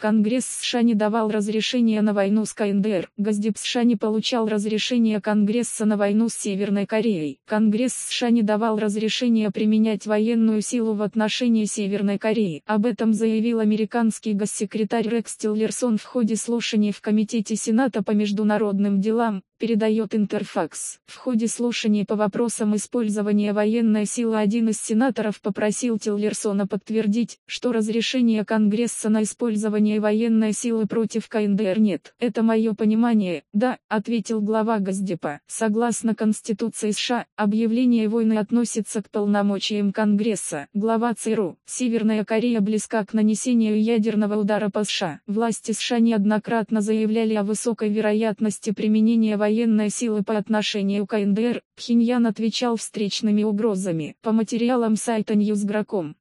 Конгресс США не давал разрешения на войну с КНДР. Госдеп США не получал разрешения Конгресса на войну с Северной Кореей. Конгресс США не давал разрешения применять военную силу в отношении Северной Кореи. Об этом заявил американский госсекретарь Рекс Тиллерсон в ходе слушаний в Комитете Сената по международным делам, передает Интерфакс. В ходе слушаний по вопросам использования военной силы один из сенаторов попросил Тиллерсона подтвердить, что разрешения Конгресса на использование военной силы против КНДР нет. Это мое понимание, да, ответил глава Госдепа. Согласно Конституции США, объявление войны относится к полномочиям Конгресса. Глава ЦРУ. Северная Корея близка к нанесению ядерного удара по США. Власти США неоднократно заявляли о высокой вероятности применения военной силы по отношению к КНДР, Пхеньян отвечал встречными угрозами. По материалам сайта Newsgro.com,